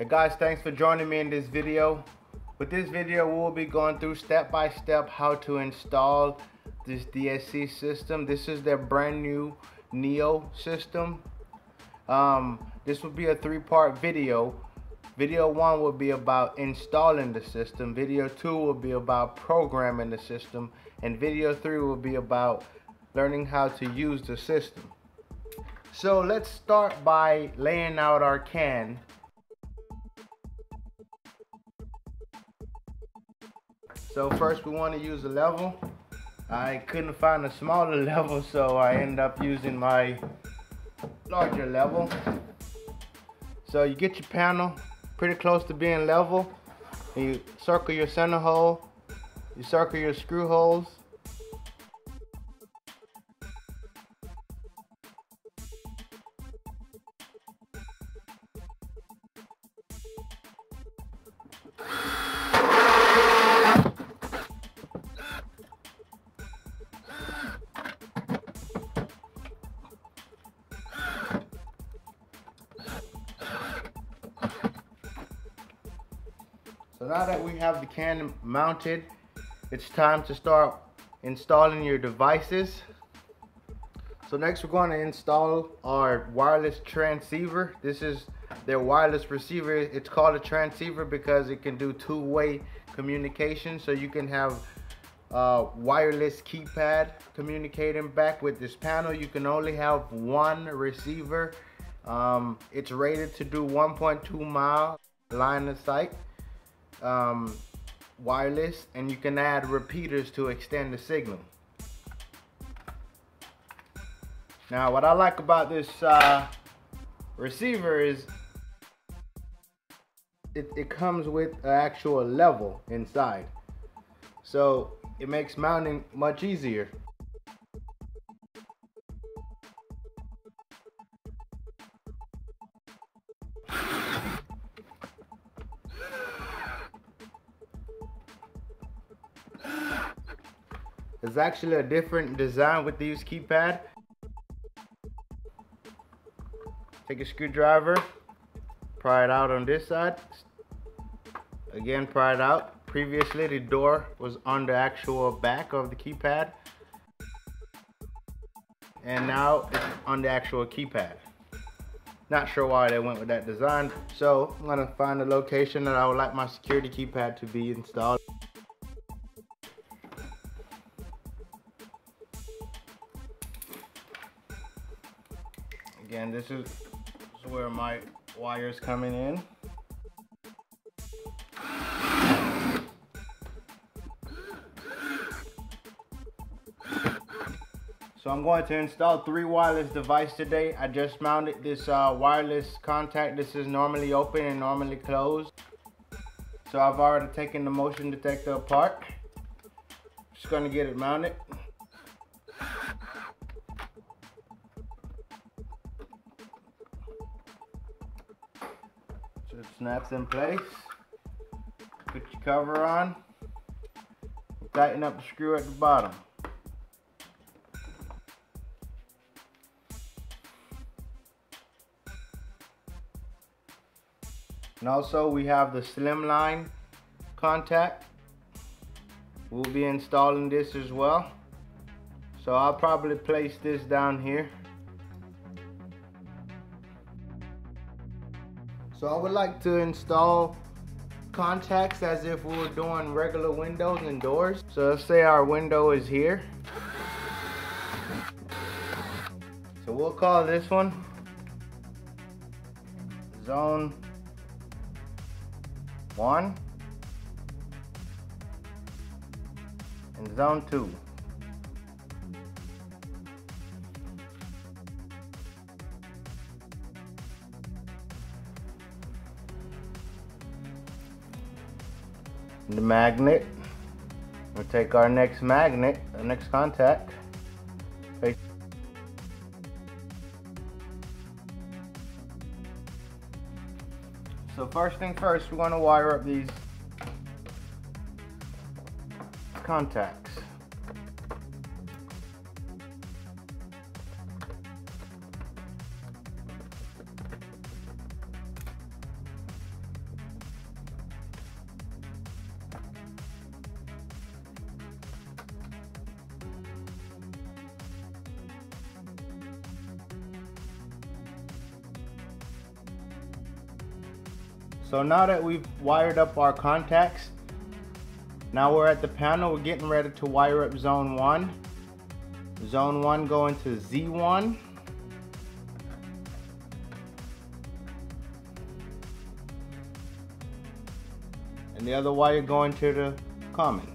Hey guys, thanks for joining me in this video. With this video, we'll be going through step by step how to install this DSC system. This is their brand new Neo system. Um, this will be a three-part video. Video one will be about installing the system. Video two will be about programming the system. And video three will be about learning how to use the system. So let's start by laying out our can. So first we want to use a level. I couldn't find a smaller level so I ended up using my larger level. So you get your panel pretty close to being level. And you circle your center hole. You circle your screw holes. Now that we have the can mounted, it's time to start installing your devices. So next we're going to install our wireless transceiver. This is their wireless receiver. It's called a transceiver because it can do two-way communication. So you can have uh, wireless keypad communicating back with this panel. You can only have one receiver. Um, it's rated to do 1.2 mile line of sight um, wireless and you can add repeaters to extend the signal. Now what I like about this uh, receiver is it, it comes with an actual level inside. So it makes mounting much easier. There's actually a different design with these keypad. Take a screwdriver, pry it out on this side. Again, pry it out. Previously, the door was on the actual back of the keypad. And now it's on the actual keypad. Not sure why they went with that design. So I'm gonna find the location that I would like my security keypad to be installed. This is, where my wire's coming in. So I'm going to install three wireless devices today. I just mounted this uh, wireless contact. This is normally open and normally closed. So I've already taken the motion detector apart. Just gonna get it mounted. Snaps in place. Put your cover on. Tighten up the screw at the bottom. And also we have the slimline contact. We'll be installing this as well. So I'll probably place this down here. So I would like to install contacts as if we were doing regular windows and doors. So let's say our window is here. So we'll call this one zone one and zone two. The magnet. We'll take our next magnet, our next contact. So first thing first, we're going to wire up these contacts. So now that we've wired up our contacts, now we're at the panel, we're getting ready to wire up zone one. Zone one going to Z1. And the other wire going to the common.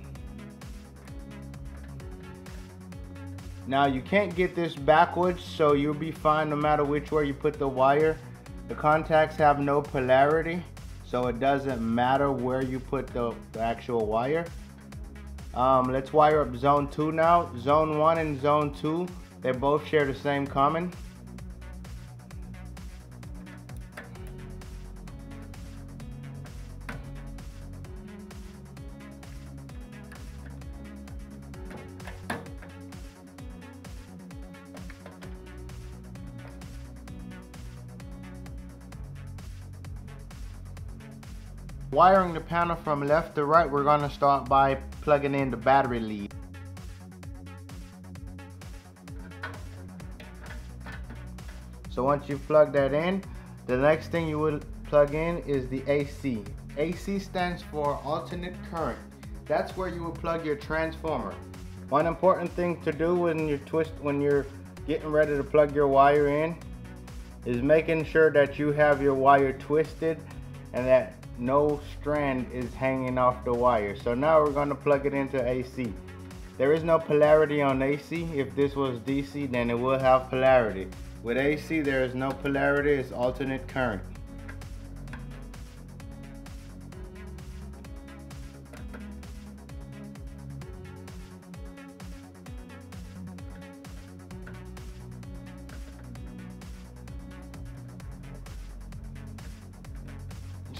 Now you can't get this backwards, so you'll be fine no matter which way you put the wire. The contacts have no polarity, so it doesn't matter where you put the, the actual wire. Um, let's wire up zone 2 now. Zone 1 and zone 2, they both share the same common. Wiring the panel from left to right, we're going to start by plugging in the battery lead. So once you plug that in, the next thing you will plug in is the AC. AC stands for alternate current. That's where you will plug your transformer. One important thing to do when you twist when you're getting ready to plug your wire in is making sure that you have your wire twisted and that no strand is hanging off the wire. So now we're going to plug it into AC. There is no polarity on AC. If this was DC, then it will have polarity. With AC, there is no polarity, it's alternate current.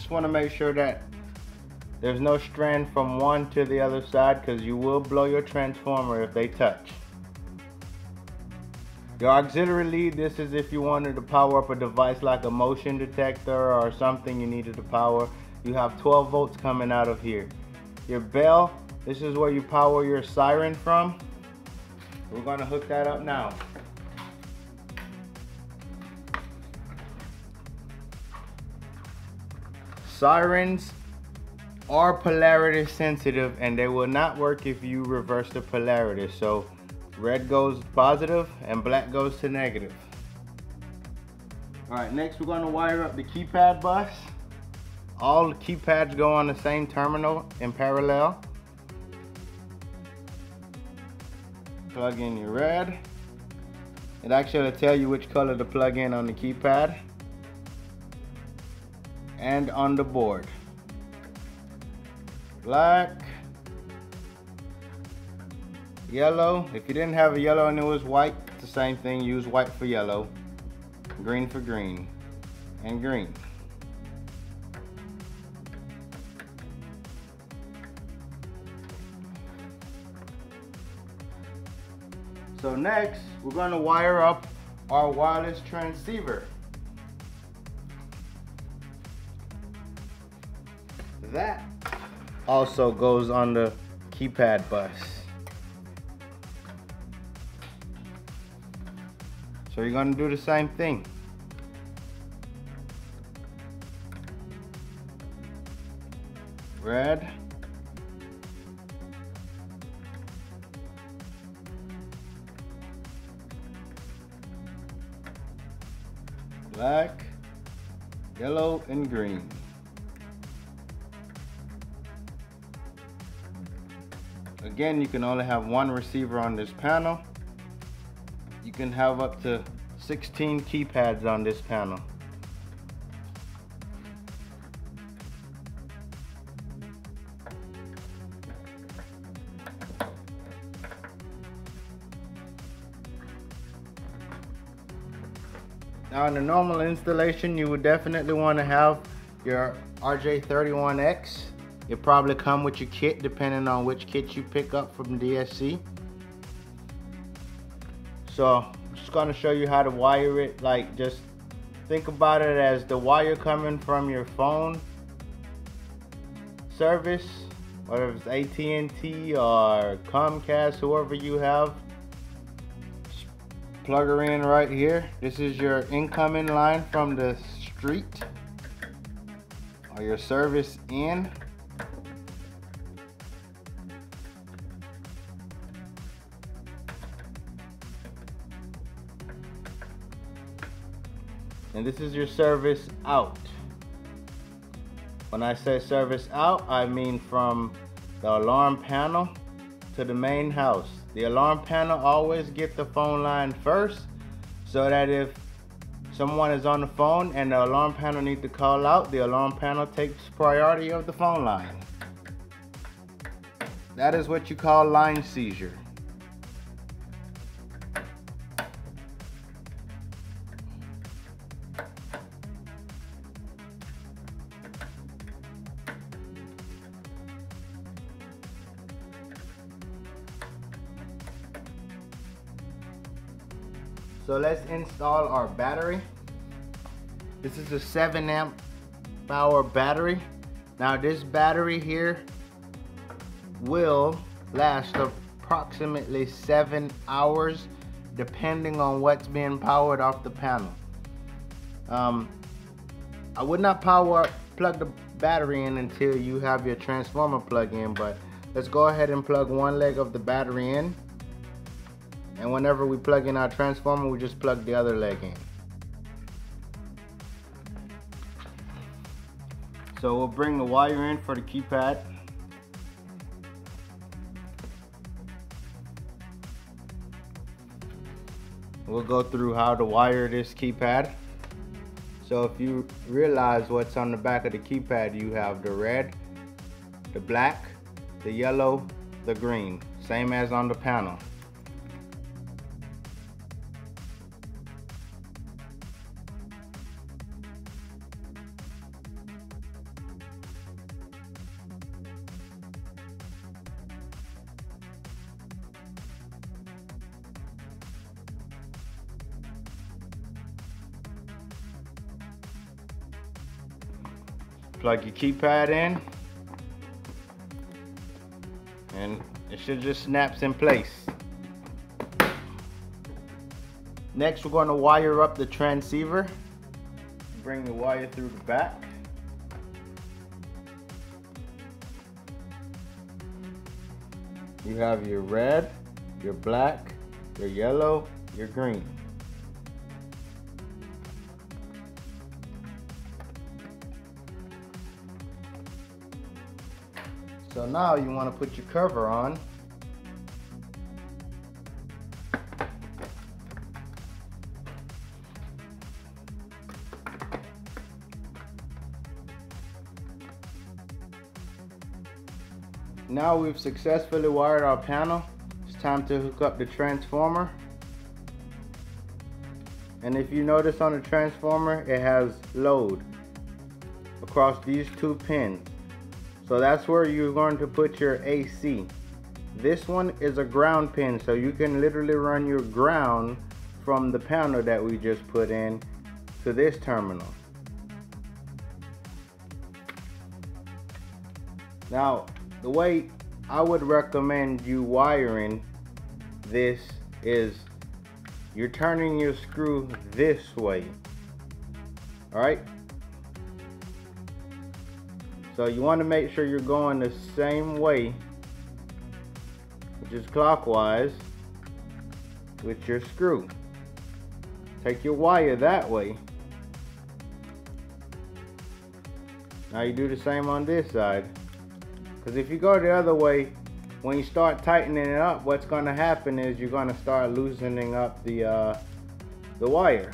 Just want to make sure that there's no strand from one to the other side because you will blow your transformer if they touch. Your auxiliary lead, this is if you wanted to power up a device like a motion detector or something you needed to power. You have 12 volts coming out of here. Your bell, this is where you power your siren from. We're going to hook that up now. Sirens are polarity sensitive and they will not work if you reverse the polarity. So red goes positive and black goes to negative. All right, next we're gonna wire up the keypad bus. All the keypads go on the same terminal in parallel. Plug in your red. It actually will tell you which color to plug in on the keypad and on the board. Black, yellow. If you didn't have a yellow and it was white, it's the same thing. Use white for yellow, green for green, and green. So next, we're going to wire up our wireless transceiver. That also goes on the keypad bus. So you're gonna do the same thing. Red. Black, yellow, and green. Again, you can only have one receiver on this panel. You can have up to 16 keypads on this panel. Now in a normal installation, you would definitely want to have your RJ31X it probably come with your kit depending on which kit you pick up from DSC. So I'm just gonna show you how to wire it. Like just think about it as the wire coming from your phone service, whether it's AT&T or Comcast, whoever you have. Just plug her in right here. This is your incoming line from the street or your service in. And this is your service out. When I say service out, I mean from the alarm panel to the main house. The alarm panel always get the phone line first so that if someone is on the phone and the alarm panel need to call out, the alarm panel takes priority of the phone line. That is what you call line seizure. Install our battery. This is a 7 amp power battery. Now this battery here will last approximately 7 hours depending on what's being powered off the panel. Um, I would not power plug the battery in until you have your transformer plug in but let's go ahead and plug one leg of the battery in and whenever we plug in our transformer we just plug the other leg in. So we'll bring the wire in for the keypad. We'll go through how to wire this keypad. So if you realize what's on the back of the keypad you have the red the black the yellow the green same as on the panel plug your keypad in and it should just snaps in place. Next we're going to wire up the transceiver. Bring the wire through the back. You have your red your black your yellow your green So now you want to put your cover on. Now we've successfully wired our panel. It's time to hook up the transformer. And if you notice on the transformer, it has load across these two pins. So that's where you're going to put your AC. This one is a ground pin, so you can literally run your ground from the panel that we just put in to this terminal. Now, the way I would recommend you wiring this is you're turning your screw this way. All right, so you want to make sure you're going the same way, which is clockwise, with your screw. Take your wire that way. Now you do the same on this side. Because if you go the other way, when you start tightening it up, what's going to happen is you're going to start loosening up the, uh, the wire.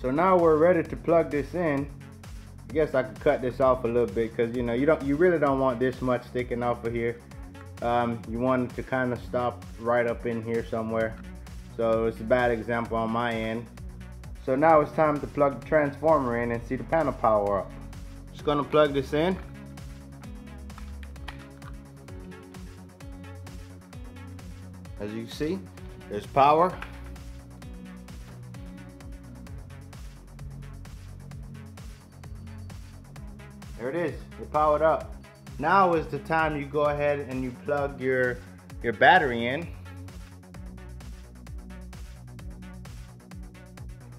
So now we're ready to plug this in. I guess I could cut this off a little bit because you know you don't you really don't want this much sticking off of here. Um, you want it to kind of stop right up in here somewhere. So it's a bad example on my end. So now it's time to plug the transformer in and see the panel power up. Just gonna plug this in. As you see, there's power. There it is, it powered up. Now is the time you go ahead and you plug your your battery in.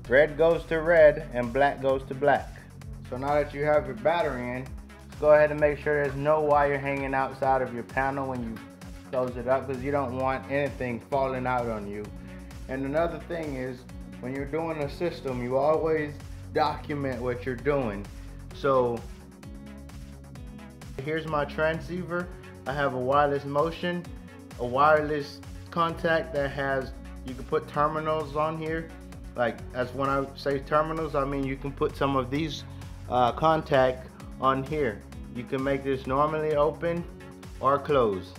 Red goes to red and black goes to black. So now that you have your battery in, go ahead and make sure there's no wire hanging outside of your panel when you close it up because you don't want anything falling out on you. And another thing is when you're doing a system, you always document what you're doing. So here's my transceiver. I have a wireless motion, a wireless contact that has, you can put terminals on here. Like as when I say terminals, I mean you can put some of these uh, contact on here. You can make this normally open or close.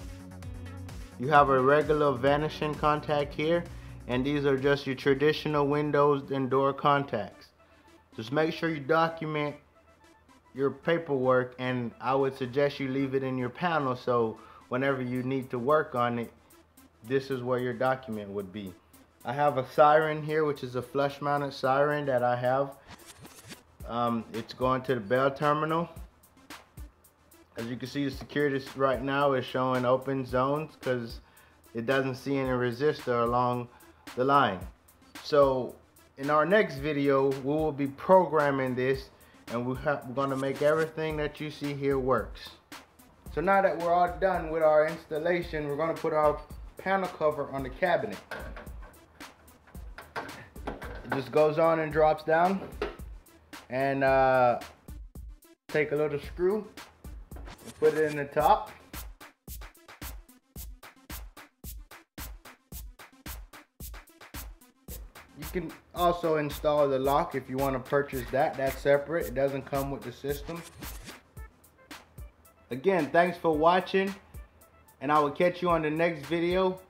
You have a regular vanishing contact here and these are just your traditional windows and door contacts. Just make sure you document your paperwork and I would suggest you leave it in your panel so whenever you need to work on it this is where your document would be. I have a siren here which is a flush mounted siren that I have. Um, it's going to the bell terminal. As you can see the security right now is showing open zones because it doesn't see any resistor along the line. So in our next video we will be programming this and we we're to make everything that you see here works. So now that we're all done with our installation, we're to put our panel cover on the cabinet. It just goes on and drops down. And uh, take a little screw and put it in the top. Can also install the lock if you want to purchase that. That's separate. It doesn't come with the system. Again, thanks for watching. And I will catch you on the next video.